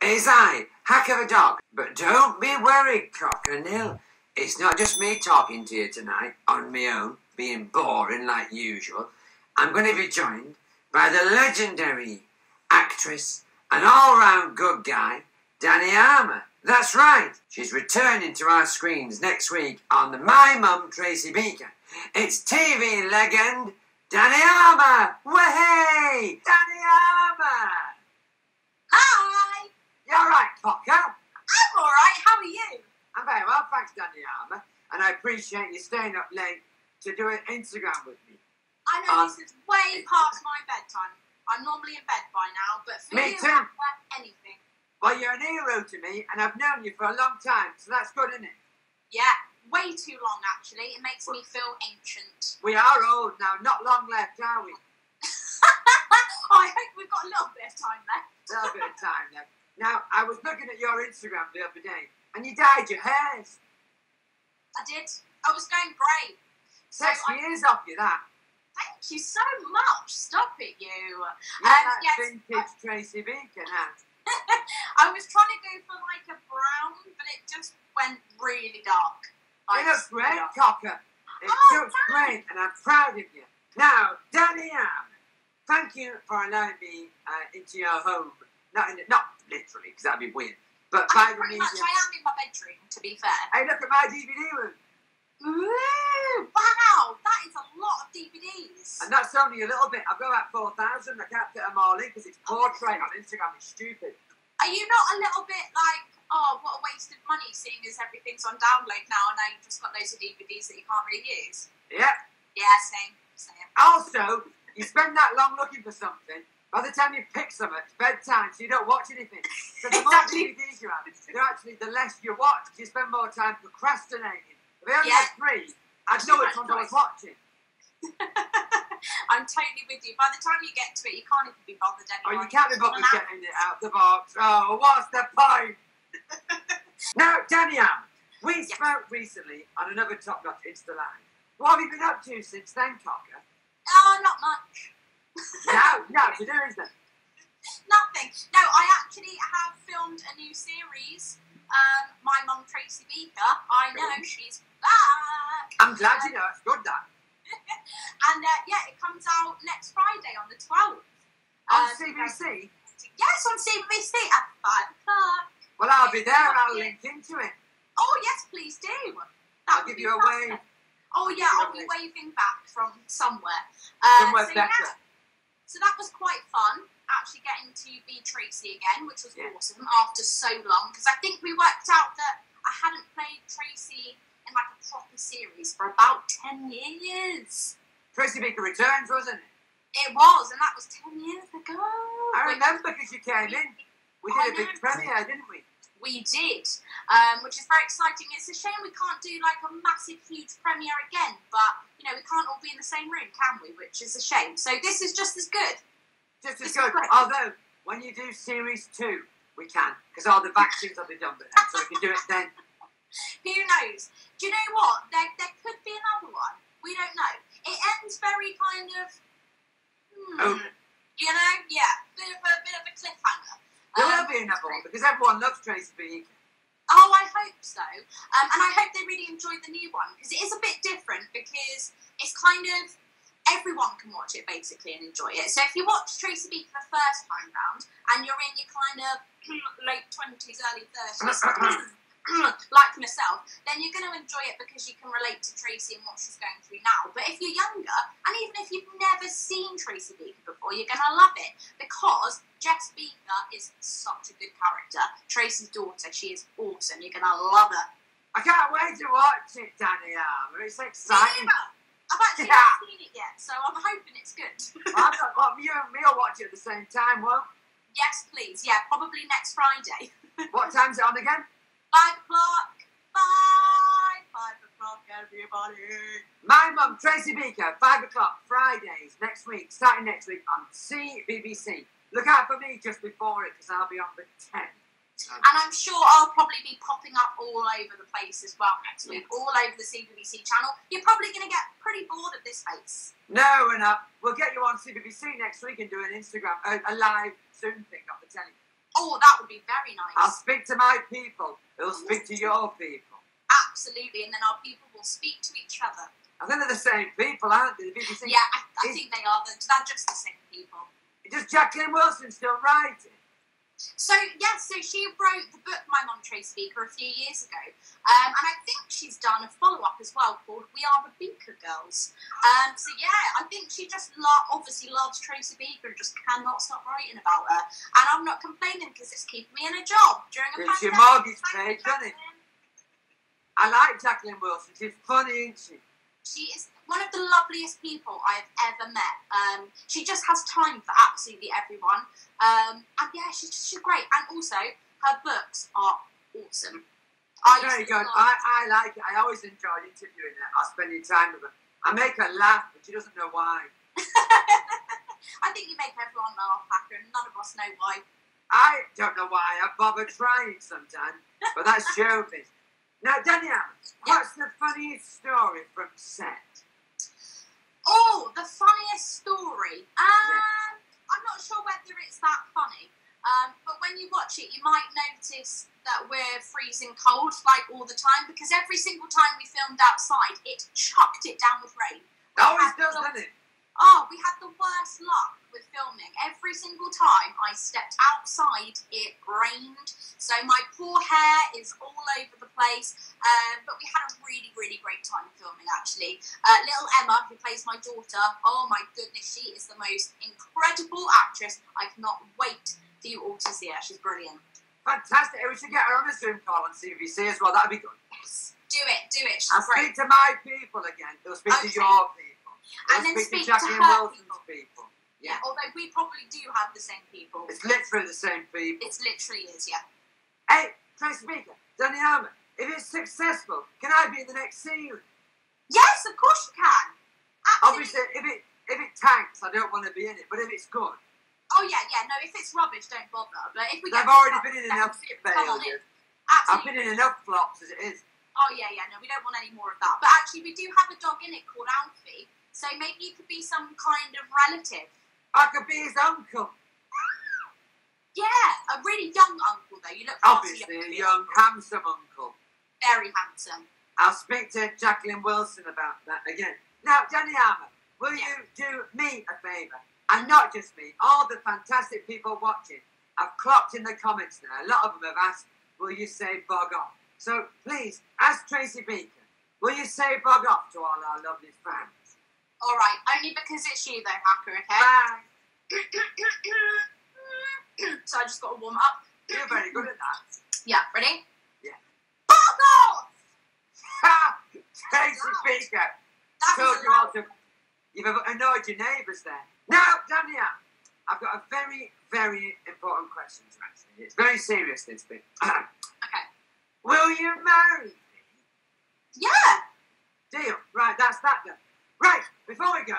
It's I, Hacker T Dog. But don't be worried, Cockernil. It's not just me talking to you tonight on my own, being boring like usual. I'm going to be joined by the legendary actress and all-round good guy, Dani Harmer. That's right. She's returning to our screens next week on the My Mum Tracy Beaker. It's TV legend Dani Harmer. Way, Dani Harmer. Hi! You're right, Cocker. I'm alright, how are you? I'm very well, thanks, Dani Harmer. And I appreciate you staying up late to do an Instagram with me. I know Um, this is way past my bedtime. I'm normally in bed by now, but for Me you, too. Anything. Well, you're an hero to me, and I've known you for a long time, so that's good, isn't it? Yeah, way too long actually. It makes me feel ancient. We are old now, not long left, are we? I hope we've got a little bit of time left. A little bit of time left. Now, I was looking at your Instagram the other day, and you dyed your hairs. I did. I was going grey. So Six I- years off you, that. Thank you so much. Stop it, you. You're Um, that yes, vintage Tracy Beaker, huh? I was trying to go for like a brown, but it just went really dark. It Like, looks great, dark. Cocker. It Oh, looks great, and I'm proud of you. Now, Danny Ann, thank you for allowing me uh, into your home. Not, in, not literally, because that'd be weird. But by I, the pretty much, I am in my bedroom, to be fair. Hey, look at my DVD room. Ooh, wow, that is a lot of DVDs. And that's only a little bit. I've got about 4,000. I can't fit them all in because it's oh, portrait on Instagram. It's stupid. Are you not a little bit like, oh, what a waste of money, seeing as everything's on download now, and now you've just got loads of DVDs that you can't really use? Yeah. Yeah, same, same. Also, you spend that long looking for something. By the time you pick some, it's bedtime, so you don't watch anything. So the more. DVDs you have, they're actually the less you watch. You spend more time procrastinating. If I only Yeah. had three, I'd know which ones I was watching. I'm totally with you. By the time you get to it, you can't even be bothered anymore. Oh, you can't be bothered getting it out of the box. Oh, what's the point? now, Danielle, we Yeah. spoke recently on another Top Notch Insta Live. What have you been up to since then, Cocker? Oh, not much. No, no, to do, isn't? Nothing. No, I actually have filmed a new series. Um, my mum Tracy Beaker. I know she's back. I'm glad you know. It's good, that. And uh, yeah, it comes out next Friday on the 12th. On Um, CBBC. Yes, on CBBC at 5 o'clock. Well, I'll be there. I'll link into it. Oh, yes, please do. That I'll give you a wave. Oh, yeah, Give you a I'll be wave. waving back from somewhere. Uh, Somewhere so, better. Yeah, so that was quite fun, actually getting to be Tracy again, which was Yeah. awesome after so long. Because I think we worked out that I hadn't played Tracy in like a proper series for about 10 years. Tracy Beaker returns, wasn't it? It was, and that was 10 years ago. I remember because you came in. We I did a big know. premiere, didn't we? We did, um, which is very exciting. It's a shame we can't do like a massive, huge premiere again, but you know we can't all be in the same room, can we? Which is a shame. So this is just as good. Just as good. Although, when you do series two, we can. Because all the vaccines will be done then. So we can do it then. Who knows? Do you know what? There, there could be another one. We don't know. It ends very kind of, hmm, Oh. you know, yeah, bit of a bit of a cliffhanger. There Um, will be another one because everyone loves Tracy Beaker. Oh, I hope so. Um, and I hope they really enjoyed the new one because it is a bit different because it's kind of everyone can watch it basically and enjoy it. So if you watch Tracy Beaker the first time round and you're in your kind of late twenties, early thirties, like myself, then you're going to enjoy it because you can relate to Tracy and what she's going through now. But if you're younger, and even if you've never seen Tracy Beaker before, you're going to love it because Jess Beaker is such a good character. Tracy's daughter, she is awesome. You're going to love her. I can't wait to watch it, Dani Harmer. It's exciting. I've actually Yeah. not seen it yet, so I'm hoping it's good. I'm not, well, you and me will watch it at the same time, won't yes, please. Yeah, probably next Friday. What time's it on again? Five o'clock. Five. Five o'clock, everybody. My mum, Tracy Beaker, 5 o'clock, Fridays, next week, starting next week on CBBC. Look out for me just before it because I'll be on the 10th. And I'm sure I'll probably be popping up all over the place as well next week, all over the CBBC channel. You're probably going to get pretty bored of this face. No, we're not. We'll get you on CBBC next week and do an Instagram, a, a live Zoom thing off the telly. Oh, that would be very nice. I'll speak to my people. They'll speak to your people. Absolutely, and then our people will speak to each other. I think they're the same people, aren't they? The BBC. Yeah, I, I think they are. They're, just the same people. Does Jacqueline Wilson still write it? So yes, so she wrote the book My Mum Tracy Beaker a few years ago, um, and I think she's done a follow up as well called We Are the Beaker Girls. Um, so yeah, I think she just lo- obviously loves Tracy Beaker and just cannot stop writing about her. And I'm not complaining because it's keeping me in a job during a It's your pandemic. mortgage Thank paid, you, doesn't it? I like Jacqueline Wilson. She's funny, isn't she? She is one of the loveliest people I've ever met. Um, she just has time for absolutely everyone. Um, and yeah, she's just she's great. And also, her books are awesome. I Very good. I, I like it. I always enjoyed interviewing her or spending time with her. I make her laugh, but she doesn't know why. I think you make everyone laugh, Hacker, and none of us know why. I don't know why I bother trying sometimes, but that's showbiz. Now, Danielle, what's the funniest story from set? Oh, the funniest story. Um, I'm not sure whether it's that funny. Um, but when you watch it, you might notice that we're freezing cold like all the time because every single time we filmed outside, it chucked it down with rain. It always does, doesn't it? Oh, we had the worst luck with filming. Every single time I stepped outside, it rained. So my poor hair is all over the place. Um, but we had a really, really great time filming, actually. Uh, little Emma, who plays my daughter, oh my goodness, she is the most incredible actress. I cannot wait for you all to see her. She's brilliant. Fantastic. We should get her on a Zoom call and see if on CBBC as well. That'd be good. Yes, do it, do it. She's I'll great. speak to my people again. They'll speak to your people. And then speak, speak to to her people. people. Yeah, although we probably do have the same people. It's literally the same people. It's literally is, yeah. Hey, Tracy Beaker, Dani Harmer, if it's successful, can I be in the next series? Yes, of course you can. Absolutely. Obviously, if it if it tanks, I don't want to be in it. But if it's good, Oh yeah, yeah. No, if it's rubbish, don't bother. But if we I've already been in enough failures. I've been in enough flops as it is. Oh yeah, yeah. No, we don't want any more of that. But actually, we do have a dog in it called Alfie. So maybe you could be some kind of relative. I could be his uncle. Yeah, a really young uncle though. You look Obviously, a young, handsome uncle. Very handsome. I'll speak to Jacqueline Wilson about that again. Now, Dani Harmer, will you do me a favour? And not just me, all the fantastic people watching. I've clocked in the comments now. A lot of them have asked, will you say bog off? So please, ask Tracy Beaker, will you say bog off to all our lovely fans? All right, only because it's you though, Hacker. Okay. Bye. so I just got to warm up. You're very good at that. Yeah, ready? Yeah. Off! Ha! Beaker. That told you all to. You've annoyed your neighbours there. Now, Danielle, I've got a very, very important question to ask you. It's very serious, this bit. Okay. Will you marry me? Yeah. Deal. Right, that's that done. Right, before we go,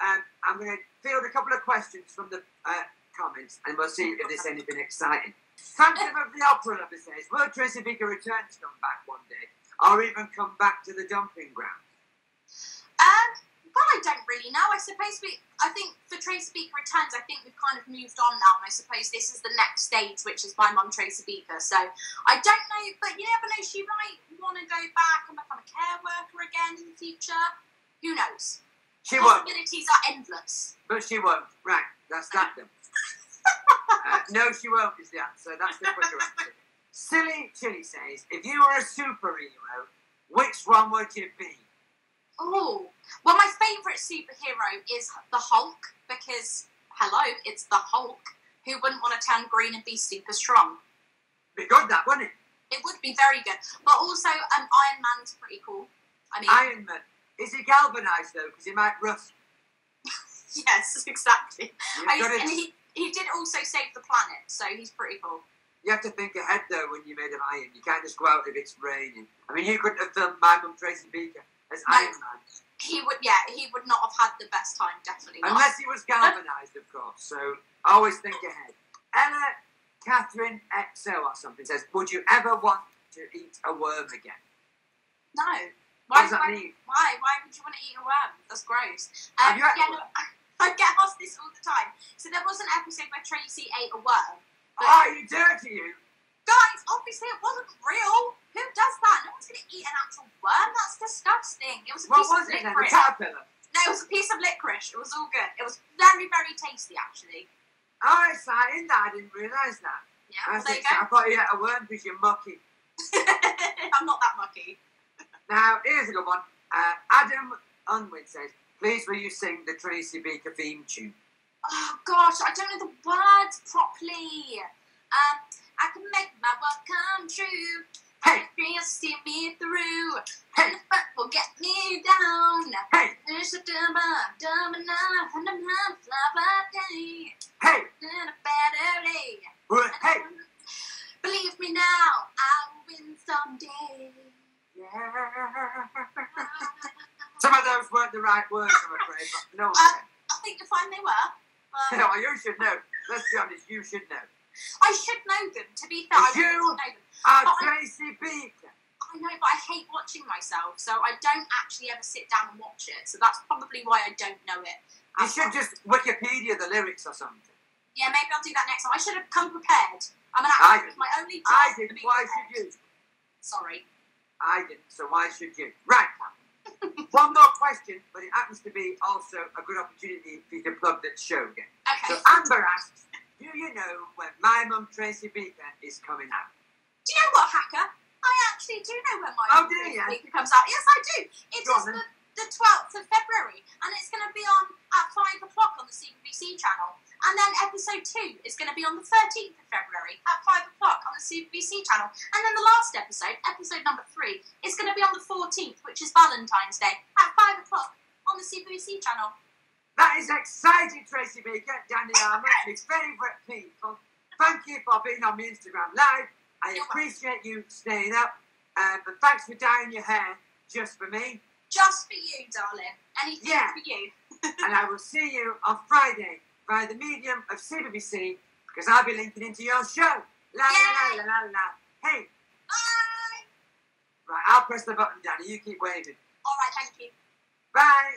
um, I'm going to field a couple of questions from the uh, comments and we'll see if there's anything exciting. Phantom of the Opera lover says, Will Tracy Beaker return to come back one day or even come back to the dumping ground? Um, well, I don't really know. I suppose we, I think for Tracy Beaker Returns, I think we've kind of moved on now, and I suppose this is the next stage, which is my mum, Tracy Beaker. So I don't know, but you never know. She might want to go back and become a care worker again in the future. Who knows? She won't. Possibilities are endless. But she won't. Right, that's that done. uh, no, she won't is the answer. That's the quicker answer. Silly Chili says, if you were a superhero, which one would you be? Oh, well, my favourite superhero is the Hulk because, hello, it's the Hulk. Who wouldn't want to turn green and be super strong? Be good, that wouldn't it? It would be very good. But also, um, Iron Man's pretty cool. I mean, Iron Man. Is he galvanised though? Because he might rust. yes, exactly. And, got he's- to, and he, he did also save the planet, so he's pretty cool. you have to think ahead though when you made of iron. You can't just go out if it's raining. I mean, you couldn't have filmed my mum Tracy Beaker as No. Iron Man He would, yeah, he would not have had the best time, definitely not. unless he was galvanised, of course. So always think ahead. Ella Catherine XO or something says, "Would you ever want to eat a worm again?" no. Why, does that why, mean? why? Why would you want to eat a worm? That's gross. Have Um, you had yeah, no, I get asked this all the time. So there was an episode where Tracy ate a worm, Oh, you dirty, you. Guys, obviously it wasn't real. Who does that? No one's going to eat an actual worm. That's disgusting. It was a What piece was of it then? A licorice. caterpillar? No, it was a piece of licorice. It was all good. It was very, very tasty, actually. Oh, it's like in that. I didn't realise that. Yeah, I, well, there you think- I go. thought you had a worm because you're mucky. I'm not that mucky. Now, here's a good one. Uh, Adam Unwin says, please will you sing the Tracy Beaker theme tune? Oh gosh, I don't know the words properly. Um, I can make my work come true. Hey. Dreams see me through. Hey. And the fun will get me down. Hey, There's a dumb, dumb enough, and I'm not fly day. hey, In a better day. hey. Believe me now, I will win someday. Some of those weren't the right words, I'm afraid, but no Uh. I think you'll find they were. But No, you should know. Let's be honest, you should know. I should know them, to be fair. I you. know them. I- Tracy Beaker. I know, but I hate watching myself, so I don't actually ever sit down and watch it. So that's probably why I don't know it. You should well. just Wikipedia the lyrics or something. Yeah, maybe I'll do that next time. I should have come prepared. I'm an I actor. It's my only I didn't. Why prepared. should you? Sorry. I didn't, so why should you? Right. One more question, but it happens to be also a good opportunity for you to plug that show again. Okay. So Amber asks, do you know when My Mum Tracy Beaker is coming out? do you know what, Hacker? I actually do know when my Oh, do you? week comes out. Yes, I do. It Go is on, the, the 12th of February, and it's going to be on at 5 o'clock on the CBBC channel. And then episode 2 is going to be on the 13th of February at 5 o'clock on the CBBC channel. And then the last episode, episode number 3, is going to be on the 14th, which is Valentine's Day, at 5 o'clock on the CBBC channel. That is exciting, Tracy Beaker, Dani Harmer, my favourite people. Thank you for being on my Instagram Live. I appreciate you staying up. Um, and thanks for dyeing your hair just for me. Just for you, darling. Anything Yeah. for you. and I will see you on Friday via the medium of CBBC because I'll be linking into your show. La la la la la la. Hey, Bye! right, I'll press the button, Dani. You keep waving. Alright, thank you. Bye.